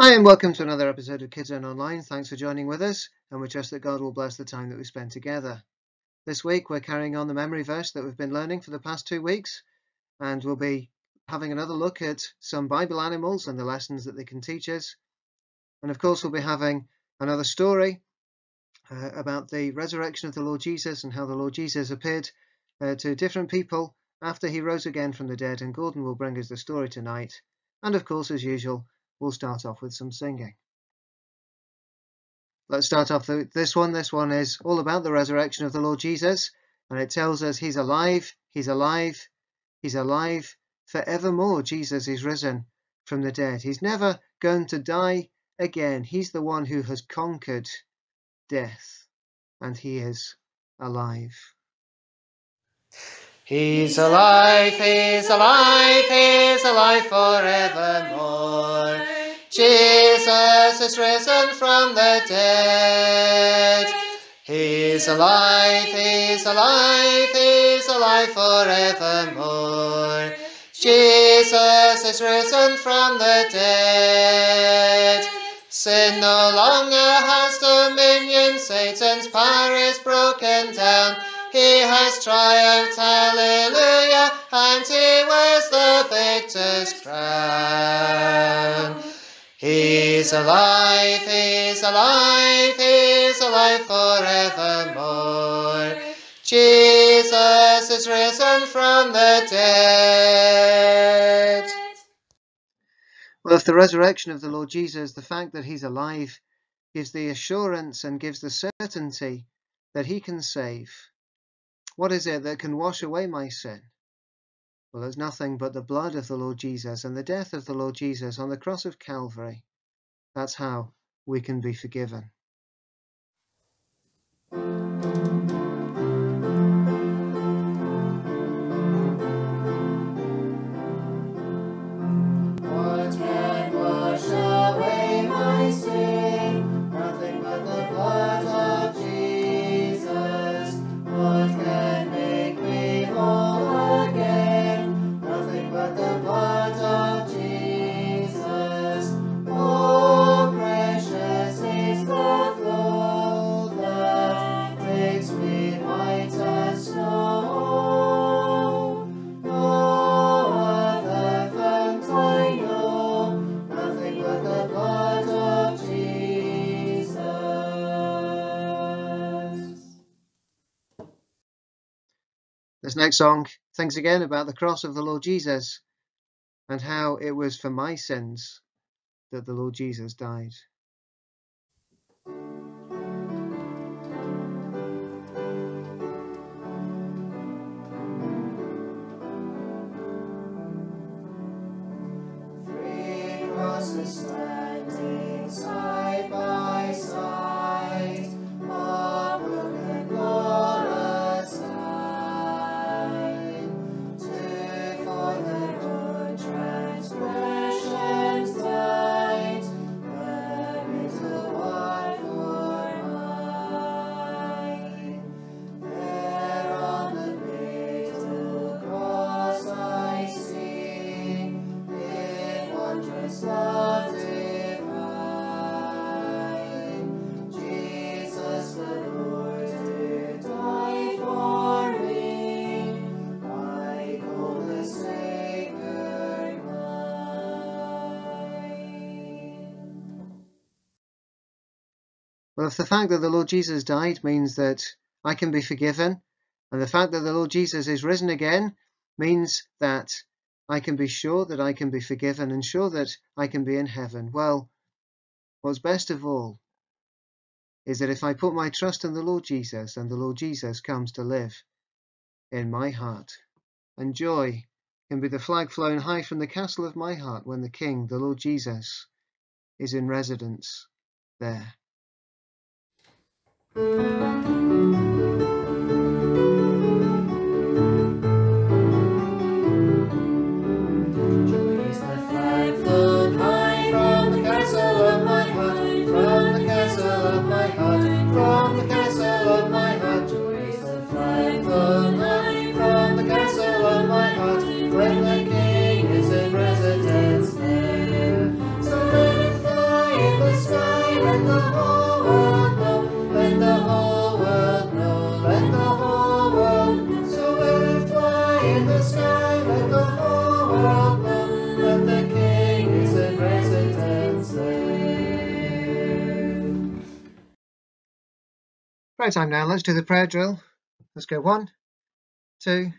Hi, and welcome to another episode of Kidzone Online. Thanks for joining with us, and we trust that God will bless the time that we spend together. This week, we're carrying on the memory verse that we've been learning for the past two weeks, and we'll be having another look at some Bible animals and the lessons that they can teach us. And of course, we'll be having another story uh, about the resurrection of the Lord Jesus and how the Lord Jesus appeared uh, to different people after he rose again from the dead. And Gordon will bring us the story tonight. And of course, as usual, we'll start off with some singing. Let's start off with this one. This one is all about the resurrection of the Lord Jesus, and it tells us he's alive, he's alive, he's alive forevermore. Jesus is risen from the dead. He's never going to die again. He's the one who has conquered death, and he is alive. He's alive, he's alive, he's alive forevermore. Jesus is risen from the dead. He's alive, he's alive, he's alive forevermore. Jesus is risen from the dead. Sin no longer has dominion, Satan's power is broken down. He has triumphed, hallelujah, and he wears the victor's crown. He's alive, he's alive, he's alive forevermore. Jesus is risen from the dead. Well, if the resurrection of the Lord Jesus, the fact that he's alive, gives the assurance and gives the certainty that he can save, what is it that can wash away my sin? Well, there's nothing but the blood of the Lord Jesus and the death of the Lord Jesus on the cross of Calvary. That's how we can be forgiven. This next song thinks again about the cross of the Lord Jesus and how it was for my sins that the Lord Jesus died. Three crosses standing Well, if the fact that the Lord Jesus died means that I can be forgiven, and the fact that the Lord Jesus is risen again means that I can be sure that I can be forgiven and sure that I can be in heaven, well, what's best of all is that if I put my trust in the Lord Jesus and the Lord Jesus comes to live in my heart, and joy can be the flag flown high from the castle of my heart when the King, the Lord Jesus, is in residence there. Música Right time now, let's do the prayer drill. Let's go one, two,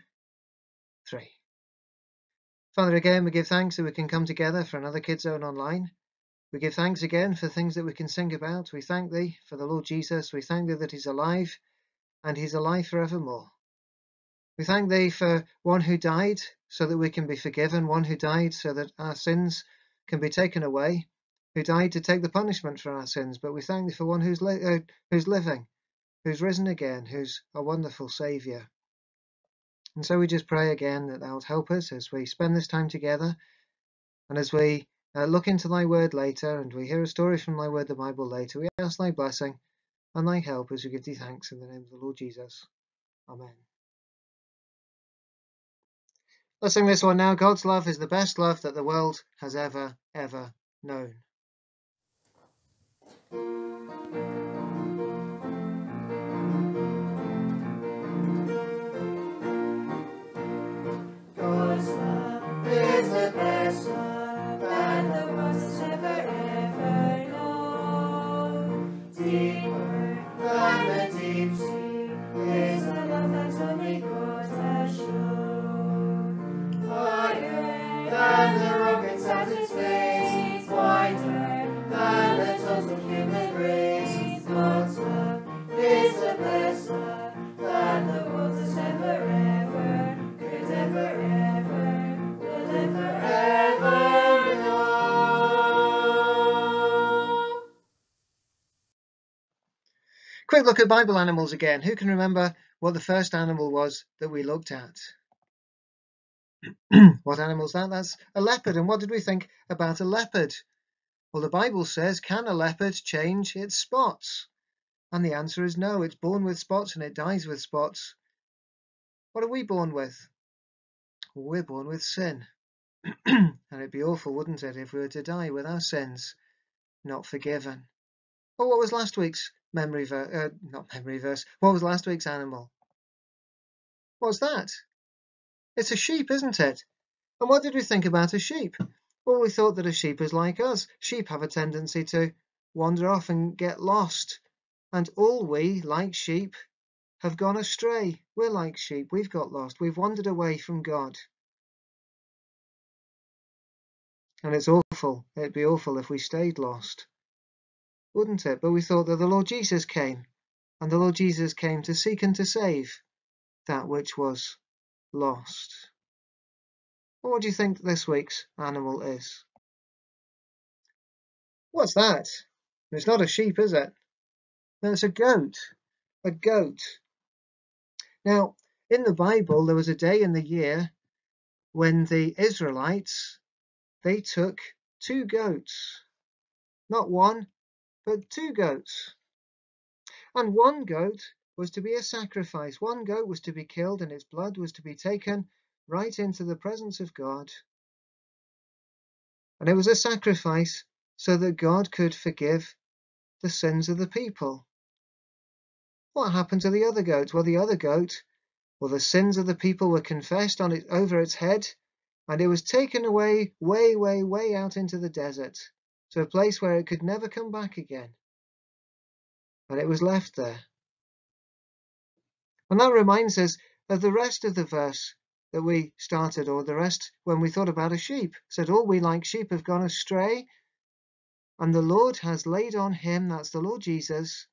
three. Father, again, we give thanks that we can come together for another Kidzone online. We give thanks again for things that we can sing about. We thank Thee for the Lord Jesus. We thank Thee that He's alive and He's alive forevermore. We thank Thee for one who died so that we can be forgiven, one who died so that our sins can be taken away, who died to take the punishment for our sins. But we thank Thee for one who's, li- uh, who's living, who's risen again, who's a wonderful Saviour. And so we just pray again that Thou help us as we spend this time together and as we uh, look into Thy Word later and we hear a story from Thy Word, the Bible later. We ask Thy blessing and Thy help as we give Thee thanks in the name of the Lord Jesus. Amen. Let's sing this one now. God's love is the best love that the world has ever, ever known. Look at Bible animals again. Who can remember what the first animal was that we looked at? what animal's that? That's a leopard. And what did we think about a leopard? Well, the Bible says, can a leopard change its spots? And the answer is no. It's born with spots and it dies with spots. What are we born with? Well, we're born with sin. and it'd be awful, wouldn't it, if we were to die with our sins not forgiven? Well, what was last week's memory verse? Uh, not memory verse. What was last week's animal? What's that? It's a sheep, isn't it? And what did we think about a sheep? Well, we thought that a sheep is like us. Sheep have a tendency to wander off and get lost. And all we, like sheep, have gone astray. We're like sheep. We've got lost. We've wandered away from God. And it's awful. It'd be awful if we stayed lost, wouldn't it? But we thought that the Lord Jesus came, and the Lord Jesus came to seek and to save that which was lost. Well, what do you think this week's animal is? What's that? It's not a sheep, is it? No, it's a goat. A goat. Now, in the Bible, there was a day in the year when the Israelites they took two goats, not one, but two goats. And one goat was to be a sacrifice. One goat was to be killed, and its blood was to be taken right into the presence of God. And it was a sacrifice so that God could forgive the sins of the people. What happened to the other goat? Well, the other goat, well, the sins of the people were confessed on it over its head, and it was taken away way, way, way out into the desert to a place where it could never come back again. And it was left there. And that reminds us of the rest of the verse that we started, or the rest when we thought about a sheep. Said, All we like sheep have gone astray, and the Lord has laid on him, that's the Lord Jesus,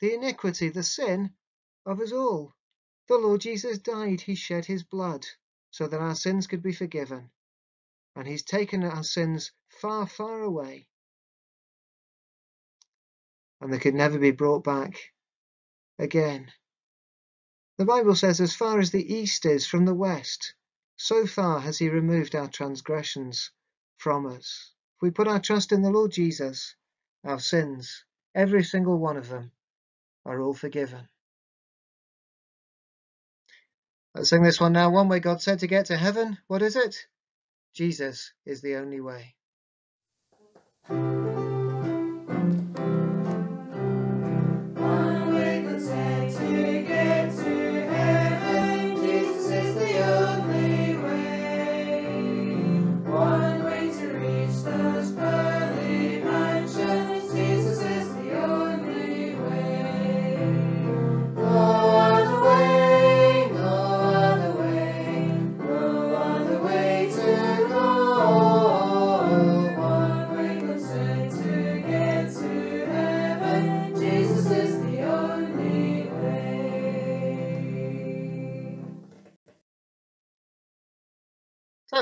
the iniquity, the sin of us all. The Lord Jesus died, he shed his blood so that our sins could be forgiven. And he's taken our sins far, far away. And they could never be brought back again. The Bible says, as far as the east is from the west, so far has he removed our transgressions from us. If we put our trust in the Lord Jesus, our sins, every single one of them, are all forgiven. Let's sing this one now. One way God said to get to heaven. What is it? Jesus is the only way.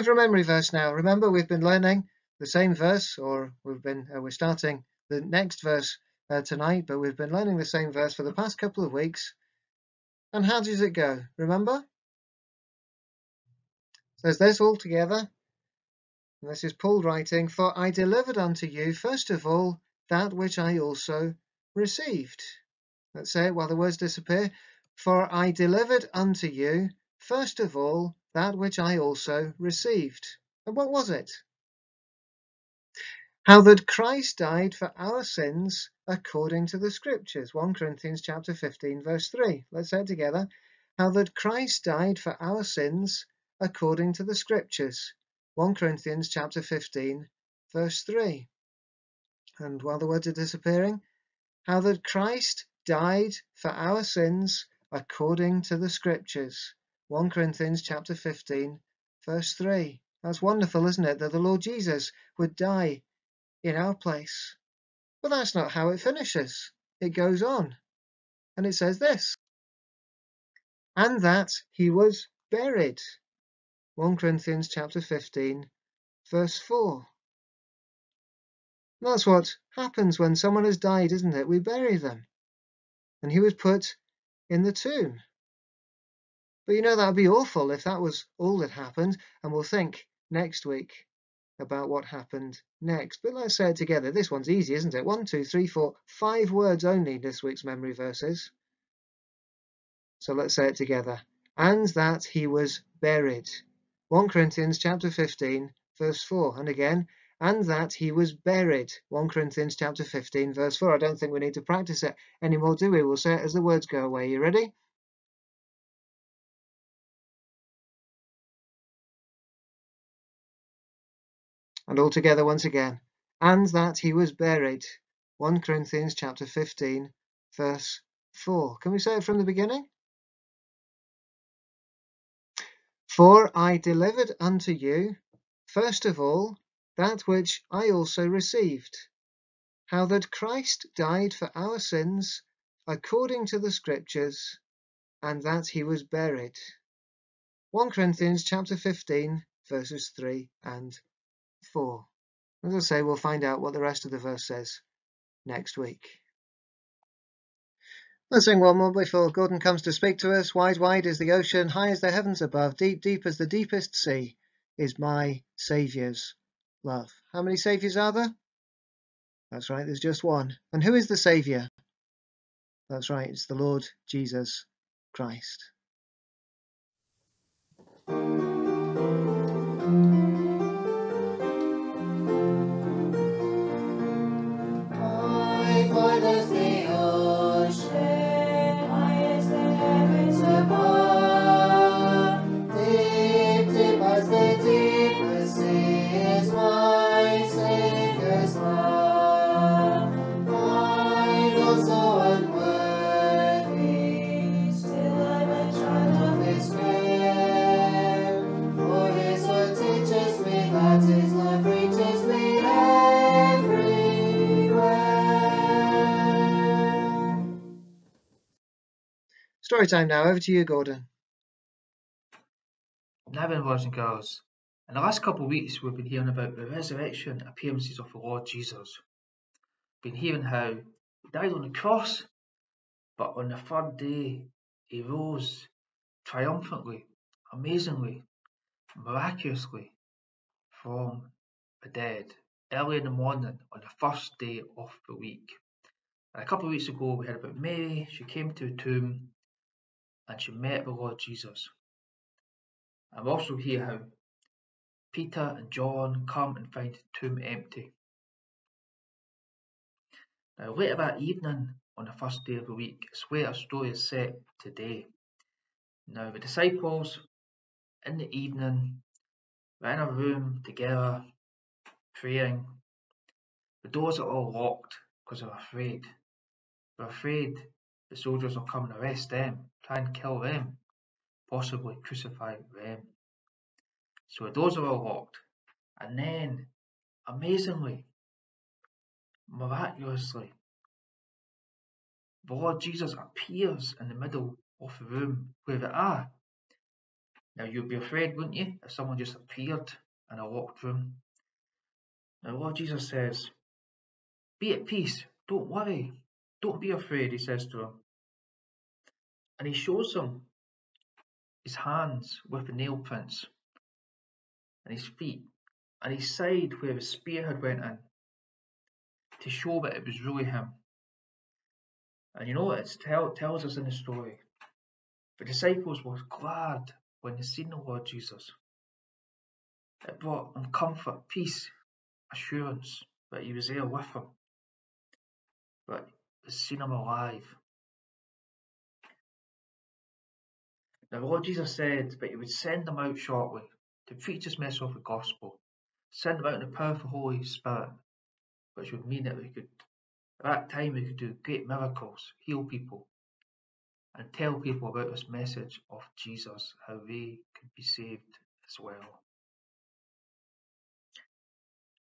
For a memory verse now. Remember, we've been learning the same verse, or we've been uh, we're starting the next verse uh, tonight, but we've been learning the same verse for the past couple of weeks. And how does it go? Remember? Says this all together. And this is Paul writing, For I delivered unto you first of all that which I also received. Let's say it while the words disappear. For I delivered unto you first of all that which I also received. And what was it? How that Christ died for our sins according to the scriptures. 1 Corinthians chapter 15 verse 3. Let's say it together. How that Christ died for our sins according to the scriptures. 1 Corinthians chapter 15 verse 3. And while the words are disappearing, how that Christ died for our sins according to the scriptures. 1 Corinthians chapter 15 verse 3. That's wonderful, isn't it? That the Lord Jesus would die in our place. But that's not how it finishes. It goes on. And it says this. And that he was buried. 1 Corinthians chapter 15 verse 4. That's what happens when someone has died, isn't it? We bury them. And he was put in the tomb. But you know, that would be awful if that was all that happened. And we'll think next week about what happened next. But let's say it together. This one's easy, isn't it? One, two, three, four, five words only this week's memory verses. So let's say it together. And that he was buried. 1 Corinthians chapter 15, verse 4. And again, and that he was buried. 1 Corinthians chapter 15, verse 4. I don't think we need to practice it anymore, do we? We'll say it as the words go away. You ready? And all together once again. And that he was buried. 1 Corinthians chapter 15, verse 4. Can we say it from the beginning? For I delivered unto you, first of all, that which I also received, how that Christ died for our sins according to the Scriptures, and that he was buried. 1 Corinthians chapter 15, verses 3 and 4. As I say, we'll find out what the rest of the verse says next week. Let's sing one more before Gordon comes to speak to us. Wide, wide is the ocean, high as the heavens above, deep, deep as the deepest sea is my Saviour's love. How many Saviours are there? That's right, there's just one. And who is the Saviour? That's right, it's the Lord Jesus Christ. Wide, wide as time now, over to you, Gordon. Now boys and girls, in the last couple of weeks we've been hearing about the resurrection appearances of the Lord Jesus. Been hearing how he died on the cross, but on the third day he rose triumphantly, amazingly, miraculously from the dead early in the morning on the first day of the week. And a couple of weeks ago we heard about Mary, she came to the tomb and she met the Lord Jesus. And we also hear how Peter and John come and find the tomb empty. Now, later that evening, on the first day of the week, is where our story is set today. Now, the disciples in the evening were in a room together praying. The doors are all locked because they're afraid. They're afraid the soldiers will come and arrest them, try and kill them, possibly crucify them. So doors are all locked. And then, amazingly, miraculously, the Lord Jesus appears in the middle of the room where they are. Now you'd be afraid, wouldn't you, if someone just appeared in a locked room? Now Lord Jesus says, Be at peace, don't worry, don't be afraid, he says to him. And he shows them his hands with the nail prints and his feet and his side where the spear had went in to show that it was really him. And you know it tell, tells us in the story? The disciples were glad when they seen the Lord Jesus. It brought them comfort, peace, assurance that he was there with them, that they seen him alive. Now, the Lord Jesus said that he would send them out shortly to preach his message of the gospel, send them out in the power of the Holy Spirit, which would mean that we could, at that time, we could do great miracles, heal people, and tell people about this message of Jesus, how they could be saved as well.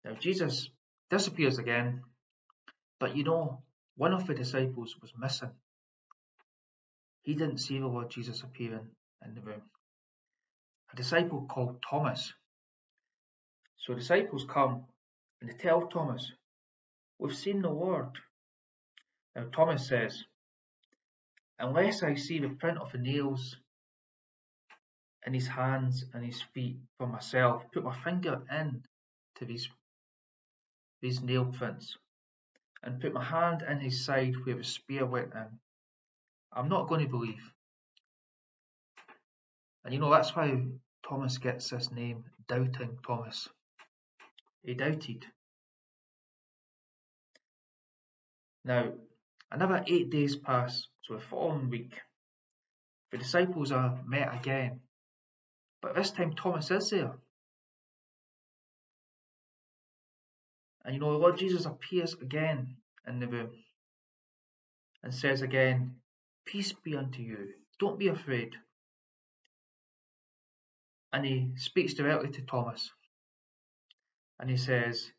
Now, Jesus disappears again, but you know, one of the disciples was missing. He didn't see the Lord Jesus appearing in the room. A disciple called Thomas. So disciples come and they tell Thomas, We've seen the Lord. Now Thomas says, Unless I see the print of the nails in his hands and his feet for myself, put my finger in to these, these nail prints, and put my hand in his side where the spear went in, I'm not going to believe. And you know, that's why Thomas gets this name, Doubting Thomas. He doubted. Now, another eight days pass, so the following week, the disciples are met again, but this time Thomas is there. And you know, the Lord Jesus appears again in the room and says again, Peace be unto you. Don't be afraid. And he speaks directly to Thomas. And he says,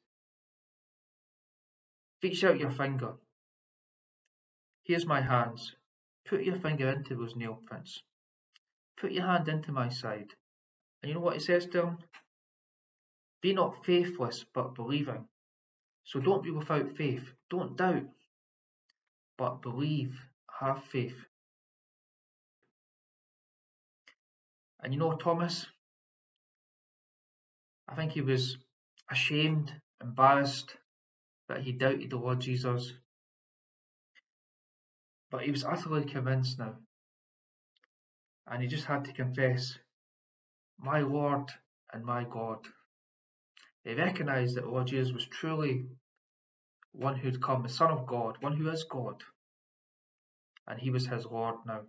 Reach out your finger. Here's my hands. Put your finger into those nail prints. Put your hand into my side. And you know what he says to him? Be not faithless, but believing. So don't be without faith. Don't doubt, but believe have faith. And you know, Thomas, I think he was ashamed, embarrassed that he doubted the Lord Jesus. But he was utterly convinced now. And he just had to confess, My Lord and my God. He recognised that the Lord Jesus was truly one who'd come, the Son of God, one who is God and he was his Lord now.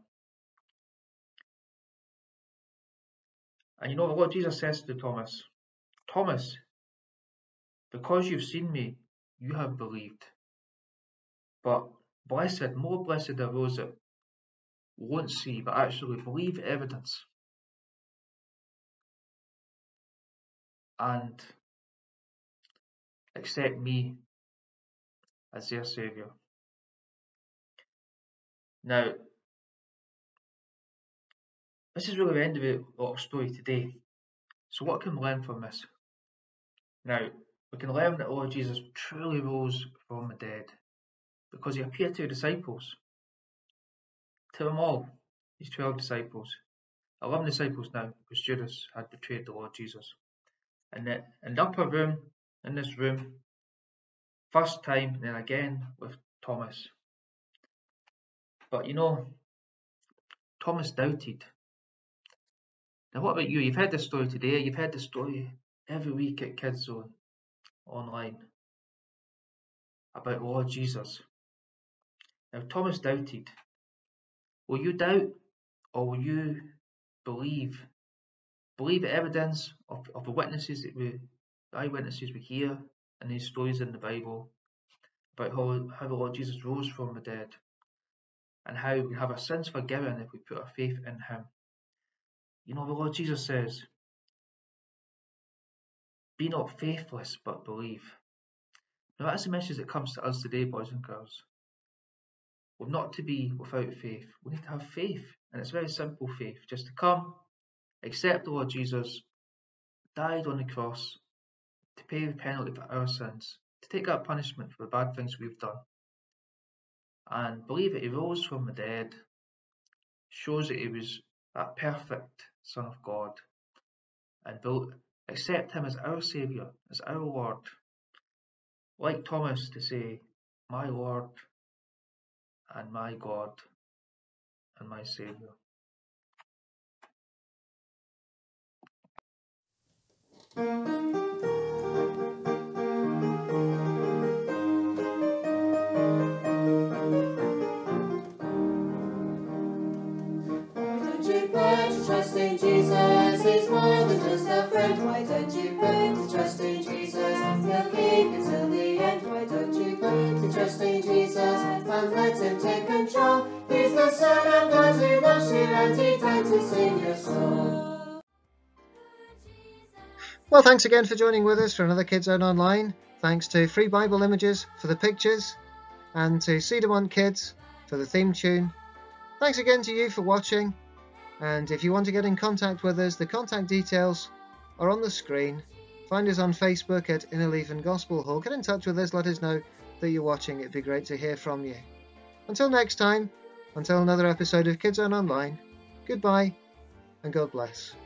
And you know, Lord Jesus says to Thomas, Thomas, because you've seen me, you have believed. But blessed, more blessed are those that won't see, but actually believe evidence. And accept me as their Saviour. Now, this is really the end of our story today. So what can we learn from this? Now, we can learn that Lord Jesus truly rose from the dead because he appeared to his disciples, to them all, his 12 disciples, 11 disciples now, because Judas had betrayed the Lord Jesus. And in the upper room, in this room, first time, then again with Thomas. But you know, Thomas doubted. Now, what about you? You've heard this story today, you've heard the story every week at Kidzone online about Lord Jesus. Now, Thomas doubted. Will you doubt or will you believe? Believe the evidence of, of the witnesses that we, the eyewitnesses we hear and these stories in the Bible about how, how the Lord Jesus rose from the dead and how we have our sins forgiven if we put our faith in Him. You know, the Lord Jesus says, Be not faithless, but believe. Now, that's the message that comes to us today, boys and girls. We're not to be without faith. We need to have faith, and it's very simple faith just to come accept the Lord Jesus died on the cross to pay the penalty for our sins, to take that punishment for the bad things we've done, and believe that he rose from the dead. Shows that he was that perfect Son of God, and accept him as our Saviour, as our Lord, like Thomas to say, My Lord and my God and my Saviour. You till the end. Why don't you put to trust in Jesus and let him take control? He's the Son of God who loves you and he died to save your soul. Well, thanks again for joining with us for another Kidzone Online. Thanks to Free Bible Images for the pictures and to Cedarmont Kids for the theme tune. Thanks again to you for watching and if you want to get in contact with us, the contact details are on the screen. Find us on Facebook at Innerleven Gospel Hall. Get in touch with us, let us know that you're watching. It'd be great to hear from you. Until next time, until another episode of Kidzone Online, goodbye and God bless.